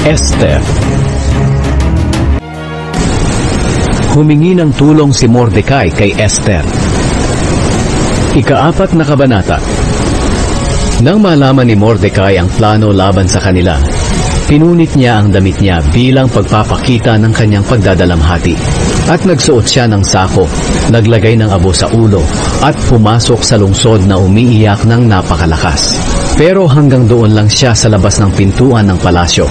Esther Humingi ng tulong si Mordecai kay Esther. Ikaapat na kabanata Nang malaman ni Mordecai ang plano laban sa kanila, pinunit niya ang damit niya bilang pagpapakita ng kanyang pagdadalamhati. At nagsuot siya ng sako, naglagay ng abo sa ulo, at pumasok sa lungsod na umiiyak ng napakalakas. Pero hanggang doon lang siya sa labas ng pintuan ng palasyo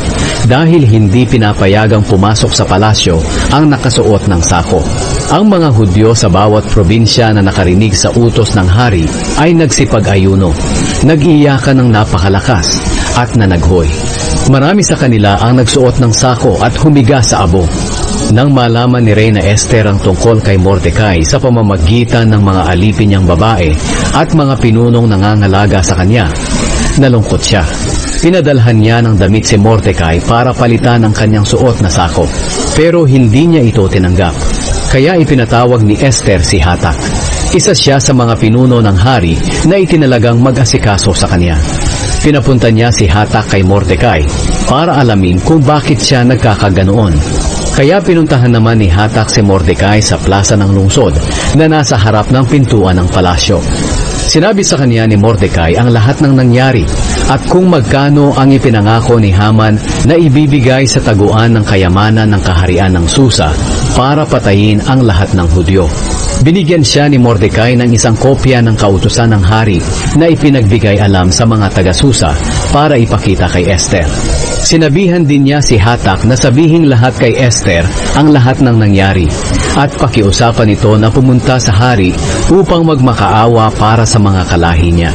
dahil hindi pinapayagang pumasok sa palasyo ang nakasuot ng sako. Ang mga Hudyo sa bawat probinsya na nakarinig sa utos ng hari ay nagsipag-ayuno, nag-iyakan ng napakalakas at nanaghoy. Marami sa kanila ang nagsuot ng sako at humiga sa abo. Nang malaman ni Reyna Esther ang tungkol kay Mordecai sa pamamagitan ng mga alipin niyang babae at mga pinunong nangangalaga sa kanya, nalungkot siya. Pinadalhan niya ng damit si Mordecai para palitan ang kanyang suot na sako. Pero hindi niya ito tinanggap. Kaya ipinatawag ni Esther si Hatak. Isa siya sa mga pinuno ng hari na itinalagang mag-asikaso sa kanya. Pinapunta niya si Hatak kay Mordecai para alamin kung bakit siya nagkakaganoon. Kaya pinuntahan naman ni Hatak si Mordecai sa plaza ng lungsod na nasa harap ng pintuan ng palasyo. Sinabi sa kanya ni Mordecai ang lahat ng nangyari at kung magkano ang ipinangako ni Haman na ibibigay sa taguan ng kayamanan ng kaharian ng Susa para patayin ang lahat ng Hudyo. Binigyan siya ni Mordecai ng isang kopya ng kautusan ng hari na ipinagbigay alam sa mga taga-Susa para ipakita kay Esther. Sinabihan din niya si Hatak na sabihing lahat kay Esther ang lahat ng nangyari at pakiusapan ito na pumunta sa hari upang magmakaawa para sa mga kalahi niya.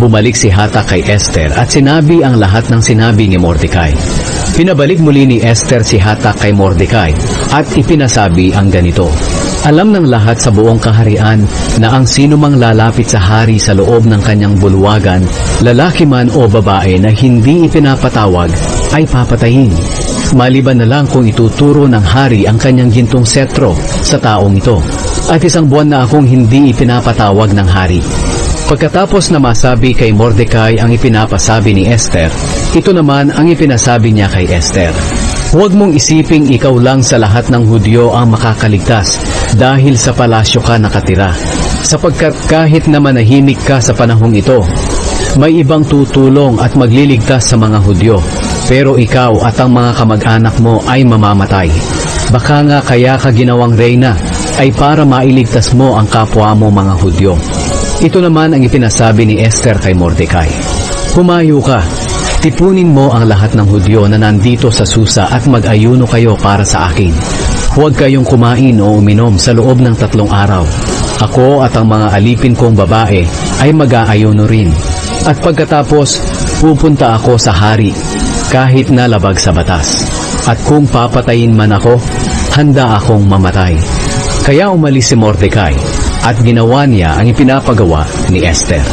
Bumalik si Hatak kay Esther at sinabi ang lahat ng sinabi ni Mordecai. Pinabalik muli ni Esther si Hatak kay Mordecai at ipinasabi ang ganito. Alam ng lahat sa buong kaharian na ang sino mang lalapit sa hari sa loob ng kanyang bulwagan, lalaki man o babae na hindi ipinapatawag, ay papatayin. Maliban na lang kung ituturo ng hari ang kanyang gintong setro sa taong ito. At isang buwan na akong hindi ipinapatawag ng hari. Pagkatapos na masabi kay Mordecai ang ipinapasabi ni Esther, ito naman ang ipinasabi niya kay Esther. Huwag mong isiping ikaw lang sa lahat ng Hudyo ang makakaligtas dahil sa palasyo ka nakatira. Sapagkat kahit na manahimik ka sa panahong ito, may ibang tutulong at magliligtas sa mga Hudyo. Pero ikaw at ang mga kamag-anak mo ay mamamatay. Baka nga kaya ka ginawang reyna ay para mailigtas mo ang kapwa mo mga Hudyo. Ito naman ang ipinasabi ni Esther kay Mordecai. Humayo ka, tipunin mo ang lahat ng Hudyo na nandito sa Susa at mag-ayuno kayo para sa akin. Huwag kayong kumain o uminom sa loob ng tatlong araw. Ako at ang mga alipin kong babae ay mag-aayuno rin. At pagkatapos, pupunta ako sa hari kahit na labag sa batas. At kung papatayin man ako, handa akong mamatay. Kaya umalis si Mordecai at ginawa niya ang ipinapagawa ni Esther.